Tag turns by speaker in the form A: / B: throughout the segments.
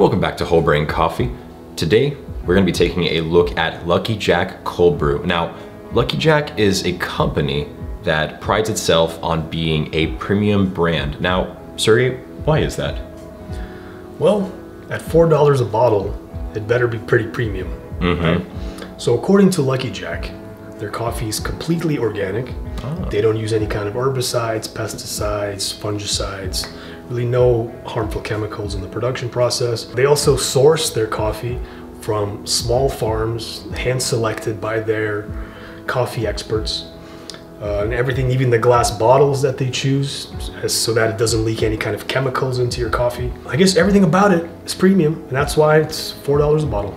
A: Welcome back to Whole Brain Coffee. Today, we're gonna be taking a look at Lucky Jack Cold Brew. Now, Lucky Jack is a company that prides itself on being a premium brand. Now, Sergey, why is that?
B: Well, at $4 a bottle, it better be pretty premium. Mm-hmm. Right? So according to Lucky Jack, their coffee is completely organic. Ah. They don't use any kind of herbicides, pesticides, fungicides, really no harmful chemicals in the production process. They also source their coffee from small farms, hand selected by their coffee experts. Uh, and everything, even the glass bottles that they choose, so that it doesn't leak any kind of chemicals into your coffee. I guess everything about it is premium, and that's why it's four dollars a bottle.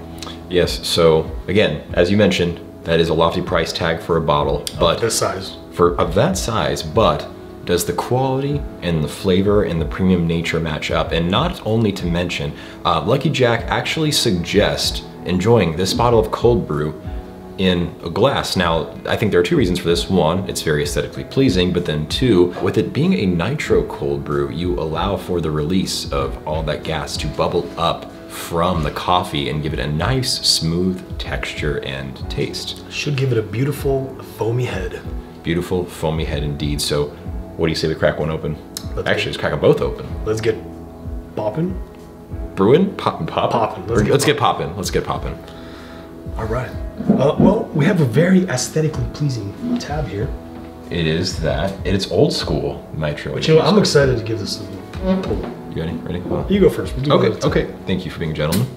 A: Yes, so again, as you mentioned, that is a lofty price tag for a bottle, but
B: This size.
A: for of that size, but does the quality and the flavor and the premium nature match up? And not only to mention, uh, Lucky Jack actually suggests enjoying this bottle of cold brew in a glass. Now, I think there are two reasons for this. One, it's very aesthetically pleasing, but then two, with it being a nitro cold brew, you allow for the release of all that gas to bubble up from the coffee and give it a nice, smooth texture and taste.
B: Should give it a beautiful foamy head.
A: Beautiful foamy head indeed. So, what do you say we crack one open?
B: Let's
A: Actually, let's crack them both open.
B: Let's get popping.
A: Brewing, pop, pop,
B: Poppin'. Let's
A: Let's,
B: get
A: popping. Let's get popping.
B: All right. Uh, well, we have a very aesthetically pleasing tab here.
A: It is that. It's old school nitro.
B: You know, I'm excited to give this a pull.
A: You ready? Ready? On.
B: You go first. We'll
A: Okay.
B: one at a time.
A: Okay. Thank you for being a gentleman.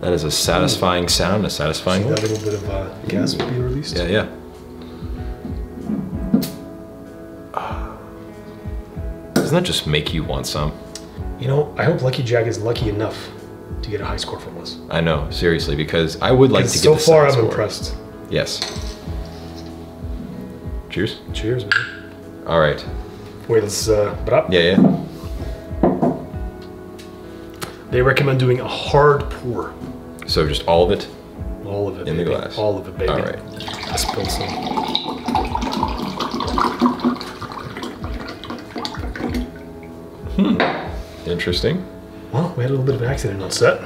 A: That is a satisfying sound. A satisfying.
B: See that little bit of uh, gas being released?
A: Yeah. Yeah. Doesn't that just make you want some?
B: You know, I hope Lucky Jack is lucky enough to get a high score from us.
A: I know, seriously, because I would like to get
B: so
A: the
B: far, I'm
A: score.
B: impressed.
A: Yes. Cheers.
B: Cheers, man.
A: All right.
B: Wait, let's. Uh, brap.
A: Yeah, yeah.
B: They recommend doing a hard pour.
A: So just all of it.
B: All of it.
A: In the glass.
B: All of it, baby.
A: All right.
B: I spilled some.
A: Interesting.
B: Well, we had a little bit of an accident on set.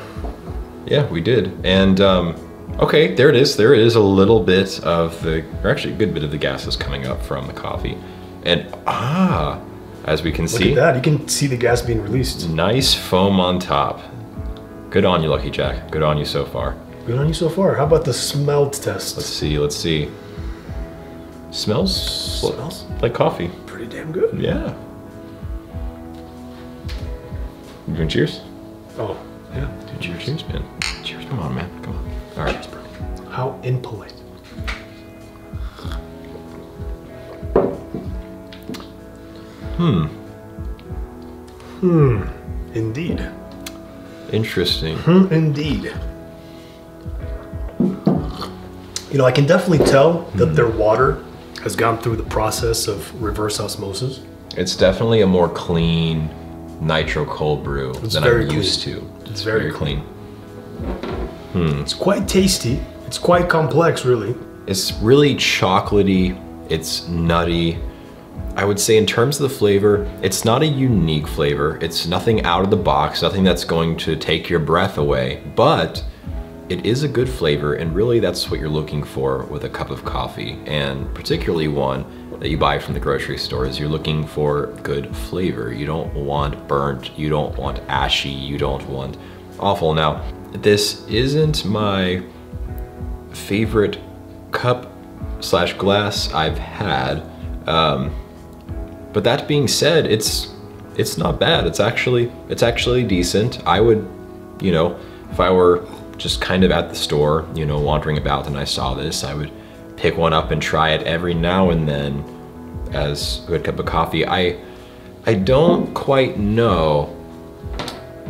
A: Yeah, we did. And um, okay, there it is. There is a little bit of the, or actually a good bit of the gases coming up from the coffee. And ah, as we can
B: Look
A: see,
B: at that. You can see the gas being released.
A: nice foam on top. Good on you, Lucky Jack. Good on you so far.
B: Good on you so far. How about the smell test?
A: Let's see. Let's see. Smells,
B: Smells
A: like coffee.
B: pretty damn good.
A: Yeah. You doing cheers?
B: Oh, yeah.
A: Dude, cheers. Cheers, man. Cheers. Come on, man. Come on. All right.
B: How impolite.
A: Hmm.
B: Hmm. Indeed.
A: Interesting.
B: Hmm. Indeed. You know, I can definitely tell that their water has gone through the process of reverse osmosis.
A: It's definitely a more clean nitro cold brew
B: It's
A: than
B: very
A: I'm used to.
B: It's very
A: clean. Hmm.
B: It's quite tasty. It's quite complex, really.
A: It's really chocolatey. It's nutty. I would say in terms of the flavor, it's not a unique flavor. It's nothing out of the box, nothing that's going to take your breath away, but it is a good flavor and really that's what you're looking for with a cup of coffee and particularly one that you buy from the grocery stores. You're looking for good flavor. You don't want burnt, you don't want ashy, you don't want awful. Now, this isn't my favorite cup slash glass I've had. Um, but that being said, it's it's not bad. It's actually it's actually decent. I would, you know, if I were just kind of at the store, you know, wandering about and I saw this, I would pick one up and try it every now and then as a good cup of coffee. I I don't quite know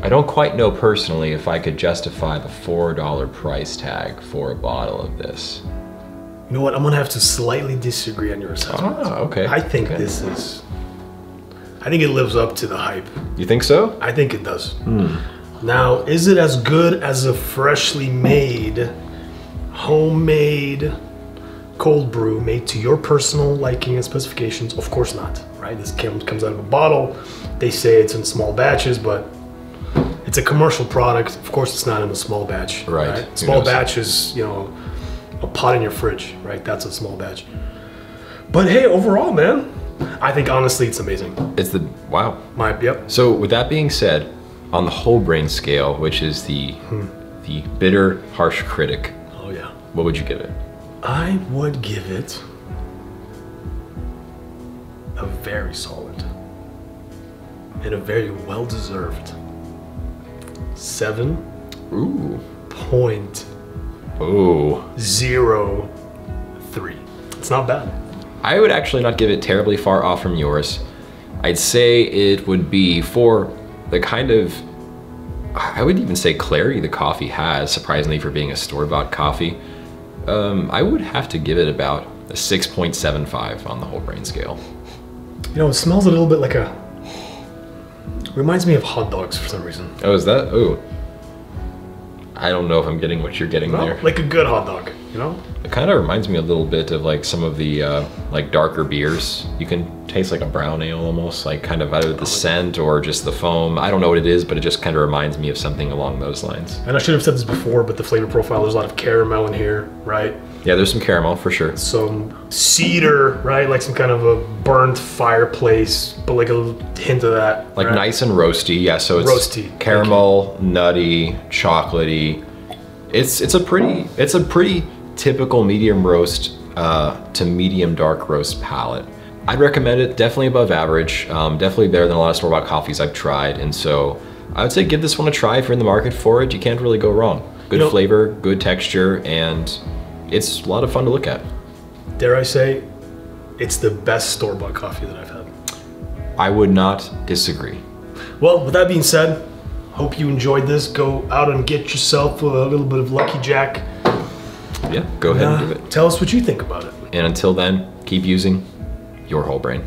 A: I don't quite know personally if I could justify the $4 price tag for a bottle of this.
B: You know what? I'm gonna have to slightly disagree on your assessment.
A: Ah, okay.
B: I think
A: Okay.
B: this is. I think it lives up to the hype.
A: You think so?
B: I think it does. Now, is it as good as a freshly made, homemade cold brew made to your personal liking and specifications? Of course not, right? This comes comes out of a bottle. They say it's in small batches, but it's a commercial product. Of course, it's not in a small batch.
A: Right. Who
B: Small batch is, you know, a pot in your fridge, right? That's a small batch. But hey, overall, man, I think honestly it's amazing.
A: It's the wow.
B: My yep.
A: So with that being said, on the whole brain scale, which is the hmm. the bitter harsh critic,
B: Oh yeah.
A: what would you give it?
B: I would give it a very solid and a very well deserved seven
A: Ooh.
B: point
A: Ooh.
B: zero three. It's not bad.
A: I would actually not give it terribly far off from yours. I'd say it would be for the kind of I would even say clarity the coffee has, surprisingly for being a store-bought coffee. Um, I would have to give it about a 6.75 on the whole brain scale.
B: You know, it smells a little bit like a. Reminds me of hot dogs for some reason.
A: Oh, is that? Oh. I don't know if I'm getting what you're getting
B: Well,
A: there.
B: like a good hot dog, you know?
A: It kind of reminds me a little bit of like some of the uh, like darker beers. You can taste like a brown ale almost, like kind of either the scent or just the foam. I don't know what it is, but it just kind of reminds me of something along those lines.
B: And I should have said this before, but the flavor profile, there's a lot of caramel in here, right?
A: Yeah, there's some caramel for sure.
B: Some cedar, right? Like some kind of a burnt fireplace, but like a hint of that.
A: Like
B: right?
A: nice and roasty. Yeah, so it's
B: Roasty,
A: caramel, nutty, chocolatey. It's it's a pretty it's a pretty typical medium roast uh, to medium dark roast palette. I'd recommend it. Definitely above average. Um, definitely better than a lot of store-bought coffees I've tried. And so I would say give this one a try if you're in the market for it. You can't really go wrong. Good
B: You know-
A: flavor, good texture, and it's a lot of fun to look at.
B: Dare I say, it's the best store bought coffee that I've had.
A: I would not disagree.
B: Well, with that being said, hope you enjoyed this. Go out and get yourself a little bit of Lucky Jack.
A: Yeah, go ahead and
B: Uh,
A: give it.
B: tell us what you think about it.
A: And until then, keep using your whole brain.